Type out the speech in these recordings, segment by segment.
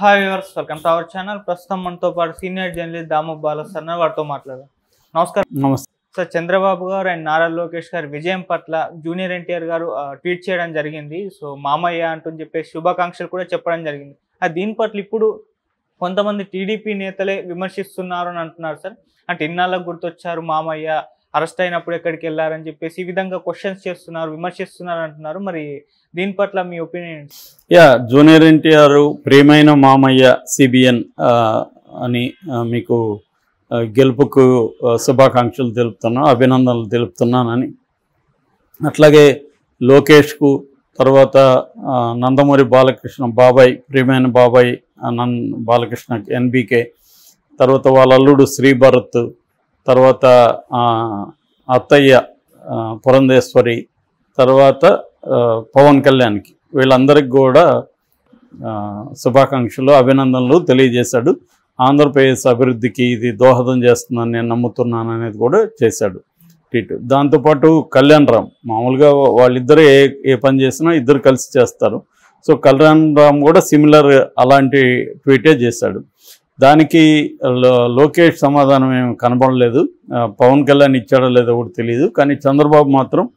Hi viewers welcome to our channel ప్రస్తుతం మనతో పాటు సీనియర్ జర్నలిస్ట్ దాము బాలసన్న వారితో మాట్లాడదాం. నమస్కారం. నమస్తే. సార్ చంద్రబాబు గారు అండ్ నారా లోకేష్ గారి విజయం పట్ల జూనియర్ ఎన్టీఆర్ గారు ట్వీట్ చేయడం జరిగింది. సో మామయ్య అంటూ చెప్పేసి శుభాకాంక్షలు కూడా చెప్పడం జరిగింది. దీని పట్ల ఇప్పుడు కొంతమంది టీడీపీ నేతలే విమర్శిస్తున్నారు అని అంటున్నారు సార్ అంటే ఇన్నాళ్ళకు గుర్తొచ్చారు మామయ్య అరెస్ట్ అయినప్పుడు ఎక్కడికి వెళ్ళారని చెప్పేసి ఈ విధంగా క్వశ్చన్స్ చేస్తున్నారు విమర్శిస్తున్నారు అంటున్నారు. మరి దీని పట్ల మీ ఒపీనియన్ యా జూనియర్ ఎన్టీఆర్ ప్రియమైన మామయ్య సిబిఎన్ అని మీకు గెలుపుకు శుభాకాంక్షలు తెలుపుతున్నాను అభినందనలు తెలుపుతున్నానని. అట్లాగే లోకేష్కు తర్వాత నందమూరి బాలకృష్ణ బాబాయ్ ప్రియమైన బాబాయ్ నన్ బాలకృష్ణ ఎన్బీకే తర్వాత వాళ్ళ అల్లుడు శ్రీభరత్ తర్వాత అత్తయ్య పురంధేశ్వరి తర్వాత పవన్ కళ్యాణ్కి వీళ్ళందరికీ కూడా శుభాకాంక్షలు అభినందనలు తెలియజేశాడు. ఆంధ్రప్రదేశ్ అభివృద్ధికి ఇది దోహదం చేస్తుందని నేను నమ్ముతున్నాను అనేది కూడా చేశాడు ట్వీట్ దాంతోపాటు కళ్యాణ్ రామ్ మామూలుగా వాళ్ళిద్దరు ఏ ఏ పని చేసినా ఇద్దరు కలిసి చేస్తారు. సో కళ్యాణ్ రామ్ కూడా సిమిలర్ అలాంటి ట్వీటే చేశాడు. దానికి లో- లోకేష్ సమాధానం ఏమి కనబడలేదు. పవన్ కళ్యాణ్ ఇచ్చాడో లేదో కూడా తెలియదు కానీ చంద్రబాబు మాత్రం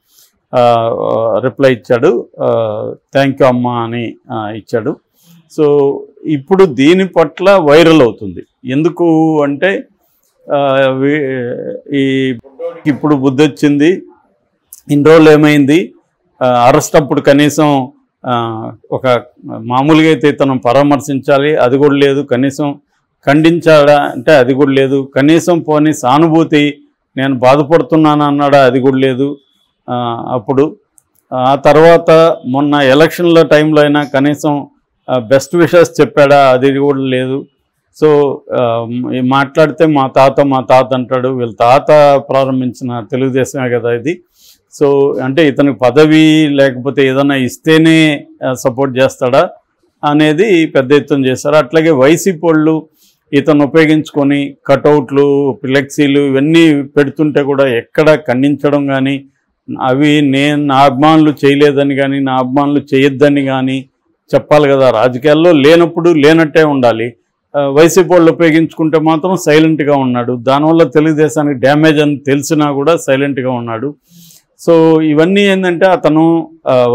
రిప్లై ఇచ్చాడు. థ్యాంక్ యూ అమ్మా అని ఇచ్చాడు. సో ఇప్పుడు దీని పట్ల వైరల్ అవుతుంది. ఎందుకు అంటే ఈ ఇప్పుడు బుద్ధి వచ్చింది. ఇన్ని రోజులు ఏమైంది? అరెస్ట్ అప్పుడు కనీసం ఒక మామూలుగా అయితే ఇతను పరామర్శించాలి. అది కూడా లేదు. కనీసం ఖండించాడా? అంటే అది కూడా లేదు. కనీసం పోనీ సానుభూతి నేను బాధపడుతున్నాను అన్నాడా? అది కూడా లేదు. అప్పుడు ఆ తర్వాత మొన్న ఎలక్షన్ల టైంలో అయినా కనీసం బెస్ట్ విషెస్ చెప్పాడా? అది కూడా లేదు. సో మాట్లాడితే మా తాత మా తాత అంటాడు. వీళ్ళ తాత ప్రారంభించిన తెలుగుదేశమే కదా ఇది. సో అంటే ఇతనికి పదవి లేకపోతే ఏదైనా ఇస్తేనే సపోర్ట్ చేస్తాడా? అనేది పెద్ద ఎత్తున చేస్తారు అట్లాగే వైసీపీ వాళ్ళు ఇతను ఉపయోగించుకొని కటౌట్లు ఫ్లెక్సీలు ఇవన్నీ పెడుతుంటే కూడా ఎక్కడ ఖండించడం కానీ అవి నేను నా అభిమానులు చేయలేదని కానీ నా అభిమానులు చేయొద్దని కానీ చెప్పాలి కదా. రాజకీయాల్లో లేనప్పుడు లేనట్టే ఉండాలి. వైసీపీ వాళ్ళు ఉపయోగించుకుంటే మాత్రం సైలెంట్గా ఉన్నాడు. దానివల్ల తెలుగుదేశానికి డ్యామేజ్ అని తెలిసినా కూడా సైలెంట్గా ఉన్నాడు. సో ఇవన్నీ ఏంటంటే అతను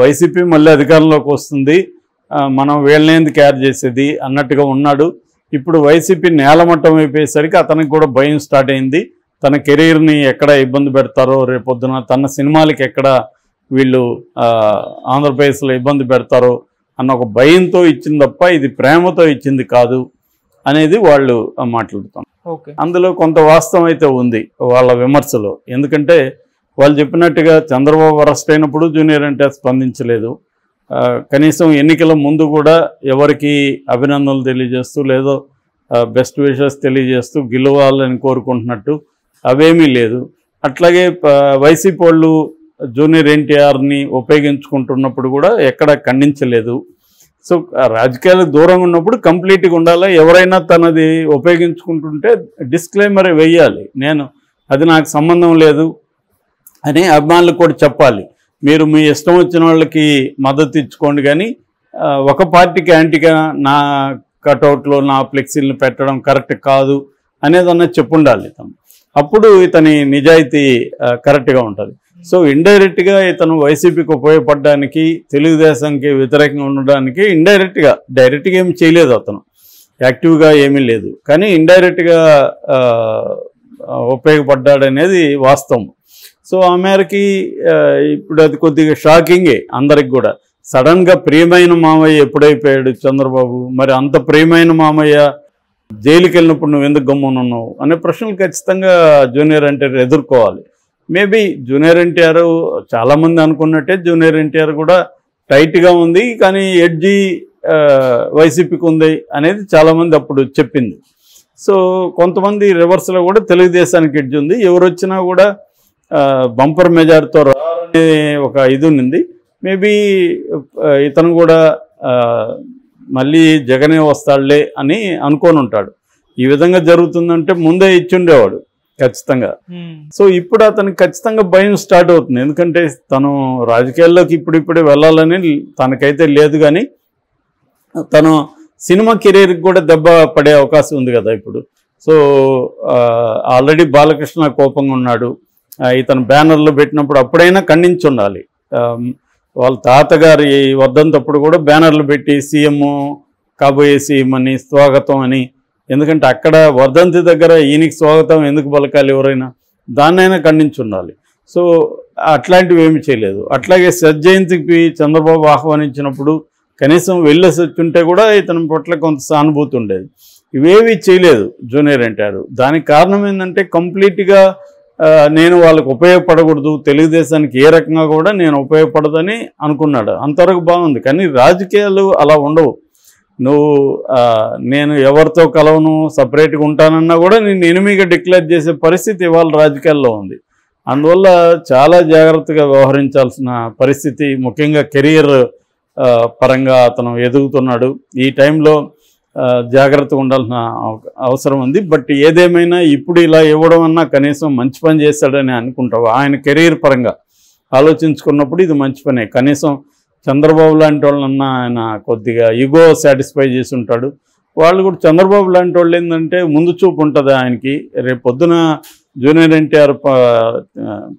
వైసీపీ మళ్ళీ అధికారంలోకి వస్తుంది. మనం వీళ్ళని ఎందుకు కేర్ చేసేది అన్నట్టుగా ఉన్నాడు. ఇప్పుడు వైసీపీ నేలమట్టం అయిపోయేసరికి అతనికి కూడా భయం స్టార్ట్ అయింది. తన కెరీర్ని ఎక్కడ ఇబ్బంది పెడతారో రేపొద్దున తన సినిమాలకి ఎక్కడ వీళ్ళు ఆంధ్రప్రదేశ్లో ఇబ్బంది పెడతారో అన్న ఒక భయంతో ఇచ్చింది తప్ప ఇది ప్రేమతో ఇచ్చింది కాదు అనేది వాళ్ళు ఆ, మాట్లాడుతాం ఓకే. అందులో కొంత వాస్తవం అయితే ఉంది వాళ్ళ విమర్శలో. ఎందుకంటే వాళ్ళు చెప్పినట్టుగా చంద్రబాబు అరెస్ట్ అయినప్పుడు జూనియర్ అంటే స్పందించలేదు. కనీసం ఎన్నికల ముందు కూడా ఎవరికి అభినందనలు తెలియజేస్తూ లేదో బెస్ట్ విషెస్ తెలియజేస్తూ గెలవాలని కోరుకుంటున్నట్టు అవేమీ లేదు. అట్లాగే వైసీపీ వాళ్ళు జూనియర్ ఎన్టీఆర్ని ఉపయోగించుకుంటున్నప్పుడు కూడా ఎక్కడ ఖండించలేదు. సో రాజకీయాలకు దూరంగా ఉన్నప్పుడు కంప్లీట్గా ఉండాలి? ఎవరైనా తనది ఉపయోగించుకుంటుంటే డిస్క్లైమర్ వేయాలి. నేను అది నాకు సంబంధం లేదు అని అభిమానులకు కూడా చెప్పాలి. మీరు మీ ఇష్టం వచ్చిన వాళ్ళకి మద్దతు ఇచ్చుకోండి కానీ ఒక పార్టీకి యాంటీగా నా కటౌట్లో నా ఫ్లెక్సీలను పెట్టడం కరెక్ట్ కాదు అనేది అన్నది చెప్పుండాలి తను. అప్పుడు ఇతని నిజాయితీ కరెక్ట్గా ఉంటుంది. సో ఇండైరెక్ట్గా ఇతను వైసీపీకి ఉపయోగపడడానికి తెలుగుదేశంకి వ్యతిరేకంగా ఉండడానికి ఇండైరెక్ట్గా డైరెక్ట్గా ఏమి చేయలేదు అతను. యాక్టివ్గా ఏమీ లేదు. కానీ ఇండైరెక్ట్గా ఉపయోగపడ్డాడనేది వాస్తవం. సో ఆ మేరకి ఇప్పుడు అది కొద్దిగా షాకింగే అందరికి కూడా. సడన్గా ప్రియమైన మామయ్య ఎప్పుడైపోయాడు చంద్రబాబు? మరి అంత ప్రియమైన మామయ్య జైలుకి వెళ్ళినప్పుడు నువ్వు ఎందుకు గమ్మునున్నావు? అనే ప్రశ్నలు ఖచ్చితంగా జూనియర్ ఎన్టీఆర్ ఎదుర్కోవాలి. మేబీ జూనియర్ ఎన్టీఆర్ చాలామంది అనుకున్నట్టే జూనియర్ ఎన్టీఆర్ కూడా టైట్గా ఉంది కానీ ఎడ్జి వైసీపీకి ఉంది అనేది చాలామంది అప్పుడు చెప్పింది. సో కొంతమంది రివర్స్లో కూడా తెలుగుదేశానికి ఎడ్జ్ ఉంది. ఎవరు వచ్చినా కూడా బంపర్ మెజార్తో రారనే ఒక ఇది ఉంది మేబీ ఇతను కూడా మళ్ళీ జగనే వస్తాడులే అని అనుకొని ఉంటాడు. ఈ విధంగా జరుగుతుందంటే ముందే ఇచ్చుండేవాడు ఖచ్చితంగా. సో ఇప్పుడు అతనికి ఖచ్చితంగా భయం స్టార్ట్ అవుతుంది. ఎందుకంటే తను రాజకీయాల్లోకి ఇప్పుడు ఇప్పుడే వెళ్ళాలని తనకైతే లేదు కానీ తను సినిమా కెరీర్కి కూడా దెబ్బ పడే అవకాశం ఉంది కదా ఇప్పుడు. సో ఆల్రెడీ బాలకృష్ణ కోపంగా ఉన్నాడు. ఇతను బ్యానర్లు పెట్టినప్పుడు అప్పుడైనా ఖండించి ఉండాలి వాళ్ళ తాతగారి వద్దంతప్పుడు కూడా బ్యానర్లు పెట్టి సీఎం కాబోయే సీఎం అని స్వాగతం అని. ఎందుకంటే అక్కడ వర్ధంతి దగ్గర ఈయనకి స్వాగతం ఎందుకు పలకాలి ఎవరైనా? దాన్నైనా ఖండించి ఉండాలి సో అట్లాంటివి ఏమి చేయలేదు. అట్లాగే సజ్జయంతికి చంద్రబాబు ఆహ్వానించినప్పుడు కనీసం వెళ్ళేసి ఉంటే కూడా ఇతని పట్ల కొంత సానుభూతి ఉండేది. ఇవేవి చేయలేదు జూనియర్ ఎన్టీఆర్. దానికి కారణం ఏంటంటే కంప్లీట్గా నేను వాళ్ళకు ఉపయోగపడకూడదు. తెలుగుదేశానికి ఏ రకంగా కూడా నేను ఉపయోగపడదని అనుకున్నాడు. అంతవరకు బాగుంది. కానీ రాజకీయాలు అలా ఉండవు. నువ్వు నేను ఎవరితో కలవను సపరేట్గా ఉంటానన్నా కూడా నేను ఎనిమిగా డిక్లేర్ చేసే పరిస్థితి ఇవాళ రాజకీయాల్లో ఉంది. అందువల్ల చాలా జాగ్రత్తగా వ్యవహరించాల్సిన పరిస్థితి ముఖ్యంగా కెరియర్ పరంగా అతను ఎదుగుతున్నాడు. ఈ టైంలో జాగ్రత్తగా ఉండాల్సిన అవ- అవసరం ఉంది. బట్ ఏదేమైనా ఇప్పుడు ఇలా ఇవ్వడం అన్నా కనీసం మంచి పని చేశాడని అనుకుంటావు? ఆయన కెరీర్ పరంగా ఆలోచించుకున్నప్పుడు ఇది మంచి పనే. కనీసం చంద్రబాబు లాంటి వాళ్ళన్నా ఆయన కొద్దిగా ఈగో సాటిస్ఫై చేసి ఉంటాడు. వాళ్ళు కూడా చంద్రబాబు లాంటి వాళ్ళు ఏంటంటే ముందు చూపు ఉంటుంది ఆయనకి. రేపు పొద్దున జూనియర్ ఎన్టీఆర్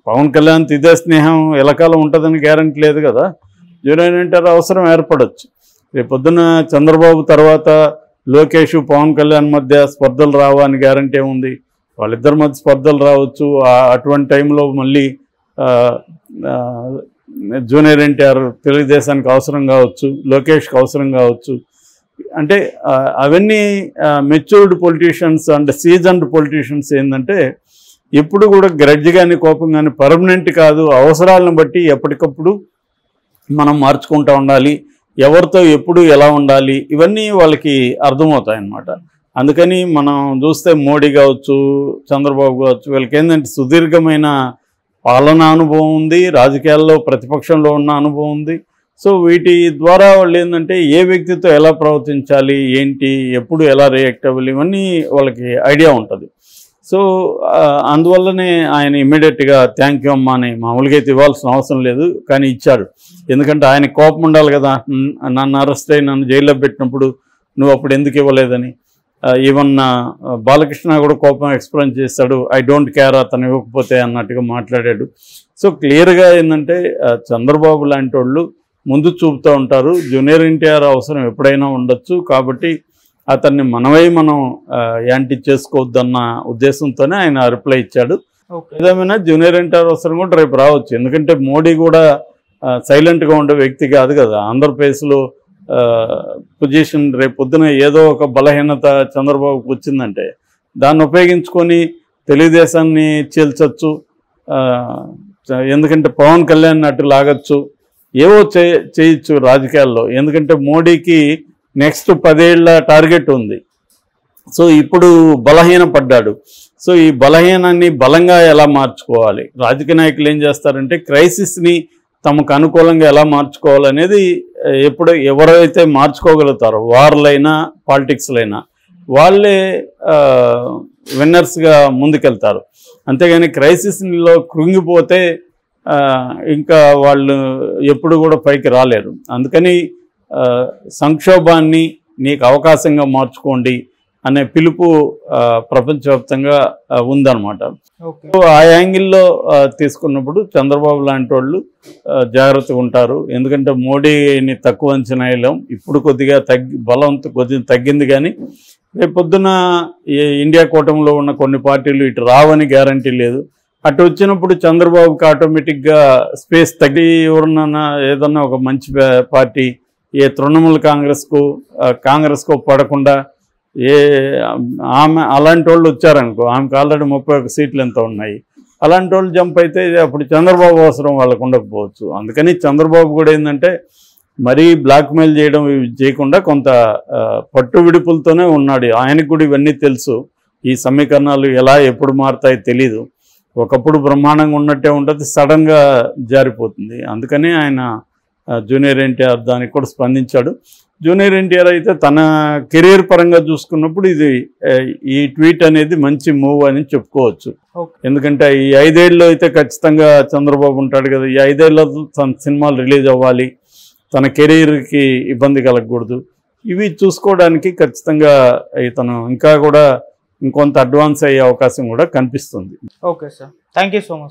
పవన్ కళ్యాణ్ ఇదే స్నేహం ఎలకాలం ఉంటుందని గ్యారంటీ లేదు కదా. జూనియర్ ఎన్టీఆర్ అవసరం ఏర్పడవచ్చు రేపు పొద్దున చంద్రబాబు తర్వాత లోకేష్ పవన్ కళ్యాణ్ మధ్య స్పర్ధలు రావని గ్యారంటీ ఉంది. వాళ్ళిద్దరి మధ్య స్పర్ధలు రావచ్చు. అటువంటి టైంలో మళ్ళీ జూనియర్ ఎన్టీఆర్ తెలుగుదేశానికి అవసరం కావచ్చు లోకేష్కి అవసరం కావచ్చు. అంటే అవన్నీ matured politicians and seasoned politicians ఏంటంటే ఎప్పుడు కూడా గ్రడ్జ్ కానీ కోపం కానీ పర్మనెంట్ కాదు. అవసరాలను బట్టి ఎప్పటికప్పుడు మనం మార్చుకుంటూ ఉండాలి. ఎవరితో ఎప్పుడు ఎలా ఉండాలి ఇవన్నీ వాళ్ళకి అర్థమవుతాయి అన్నమాట అందుకని మనం చూస్తే మోడీ కావచ్చు చంద్రబాబు కావచ్చు వీళ్ళకి ఏంటంటే సుదీర్ఘమైన పాలనా అనుభవం ఉంది రాజకీయాల్లో ప్రతిపక్షంలో ఉన్న అనుభవం ఉంది. సో వీటి ద్వారా వాళ్ళు ఏంటంటే ఏ వ్యక్తితో ఎలా ప్రవర్తించాలి ఏంటి ఎప్పుడు ఎలా రియాక్ట్ అవ్వాలి ఇవన్నీ వాళ్ళకి ఐడియా ఉంటుంది. సో అందువల్లనే ఆయన ఇమ్మీడియట్గా థ్యాంక్ యూ అమ్మా అని మామూలుగా అయితే ఇవ్వాల్సిన అవసరం లేదు కానీ ఇచ్చాడు. ఎందుకంటే ఆయన కోపం ఉండాలి కదా నన్ను అరెస్ట్ అయ్యి నన్ను జైల్లో పెట్టినప్పుడు నువ్వు అప్పుడు ఎందుకు ఇవ్వలేదని. ఈవెన్ బాలకృష్ణ కూడా కోపం ఎక్స్ప్లెయిన్ చేస్తాడు ఐ డోంట్ కేర్ అతను ఇవ్వకపోతే అన్నట్టుగా మాట్లాడాడు. సో క్లియర్గా ఏంటంటే చంద్రబాబు లాంటి వాళ్ళు ముందు చూపుతూ ఉంటారు. జూనియర్ ఎన్టీఆర్ అవసరం ఎప్పుడైనా ఉండొచ్చు కాబట్టి అతన్ని మనమై మనం యాంటీ చేసుకోవద్దన్న ఉద్దేశంతోనే ఆయన రిప్లై ఇచ్చాడు. ఏదేమైనా జూనియర్ ఎన్టీఆర్ అవసరం కూడా రేపు రావచ్చు. ఎందుకంటే మోడీ కూడా సైలెంట్గా ఉండే వ్యక్తి కాదు కదా. ఆంధ్రప్రదేశ్లో పొజిషన్ రేపు పొద్దున ఏదో ఒక బలహీనత చంద్రబాబుకు వచ్చిందంటే దాన్ని ఉపయోగించుకొని తెలుగుదేశాన్ని చీల్చొచ్చు. ఎందుకంటే పవన్ కళ్యాణ్ అటు లాగచ్చు. ఏవో చేయొచ్చు రాజకీయాల్లో. ఎందుకంటే మోడీకి నెక్స్ట్ పదేళ్ళ టార్గెట్ ఉంది. సో ఇప్పుడు బలహీన పడ్డాడు. సో ఈ బలహీనాన్ని బలంగా ఎలా మార్చుకోవాలి? రాజకీయ నాయకులు ఏం చేస్తారంటే క్రైసిస్ని తమకు అనుకూలంగా ఎలా మార్చుకోవాలనేది ఎప్పుడు ఎవరైతే మార్చుకోగలుగుతారో వార్లైనా పాలిటిక్స్లైనా వాళ్ళే విన్నర్స్గా ముందుకెళ్తారు. అంతేగాని క్రైసిస్లో కృంగిపోతే ఇంకా వాళ్ళు ఎప్పుడు కూడా పైకి రాలేరు. అందుకని సంక్షోభాన్ని నీకు అవకాశంగా మార్చుకోండి అనే పిలుపు ప్రపంచవ్యాప్తంగా ఉందన్నమాట. ఆ యాంగిల్లో తీసుకున్నప్పుడు చంద్రబాబు లాంటి వాళ్ళు జాగ్రత్తగా ఉంటారు. ఎందుకంటే మోడీని తక్కువ అంచనా వేయలేం. ఇప్పుడు కొద్దిగా తగ్గి బలం కొద్దిగా తగ్గింది కానీ రేపు పొద్దున ఈ ఇండియా కూటమిలో ఉన్న కొన్ని పార్టీలు ఇటు రావని గ్యారంటీ లేదు. అటు వచ్చినప్పుడు చంద్రబాబుకి ఆటోమేటిక్గా స్పేస్ తగ్గి ఎవరన్నా ఏదన్నా ఒక మంచి పార్టీ ఏ తృణమూల్ కాంగ్రెస్కు కాంగ్రెస్కు పడకుండా ఏ ఆమె అలాంటి వాళ్ళు వచ్చారనుకో ఆమెకు ఆల్రెడీ ముప్పై ఒక సీట్లు ఎంత ఉన్నాయి? అలాంటి వాళ్ళు జంప్ అయితే అప్పుడు చంద్రబాబు అవసరం వాళ్ళకు ఉండకపోవచ్చు. అందుకని చంద్రబాబు కూడా ఏంటంటే మరీ బ్లాక్మెయిల్ చేయడం ఇవి చేయకుండా కొంత పట్టు విడుపులతోనే ఉన్నాడు. ఆయనకు కూడా ఇవన్నీ తెలుసు. ఈ సమీకరణాలు ఎలా ఎప్పుడు మారుతాయో తెలీదు. ఒకప్పుడు బ్రహ్మాండంగా ఉన్నట్టే ఉంటుంది సడన్గా జారిపోతుంది. అందుకని ఆయన జూనియర్ ఎన్టీఆర్ దానికి కూడా స్పందించాడు. జూనియర్ ఎన్టీఆర్ అయితే తన కెరీర్ పరంగా చూసుకున్నప్పుడు ఇది ఈ ట్వీట్ అనేది మంచి మూవ్ అని చెప్పుకోవచ్చు. ఎందుకంటే ఈ ఐదేళ్ళు అయితే ఖచ్చితంగా చంద్రబాబు ఉంటాడు కదా ఈ ఐదేళ్ళ తన సినిమాలు రిలీజ్ అవ్వాలి తన కెరీర్కి ఇబ్బంది కలగకూడదు. ఇవి చూసుకోవడానికి ఖచ్చితంగా ఇతను ఇంకా కూడా ఇంకొంత అడ్వాన్స్ అయ్యే అవకాశం కూడా కనిపిస్తుంది. Okay sir. Thank you so much.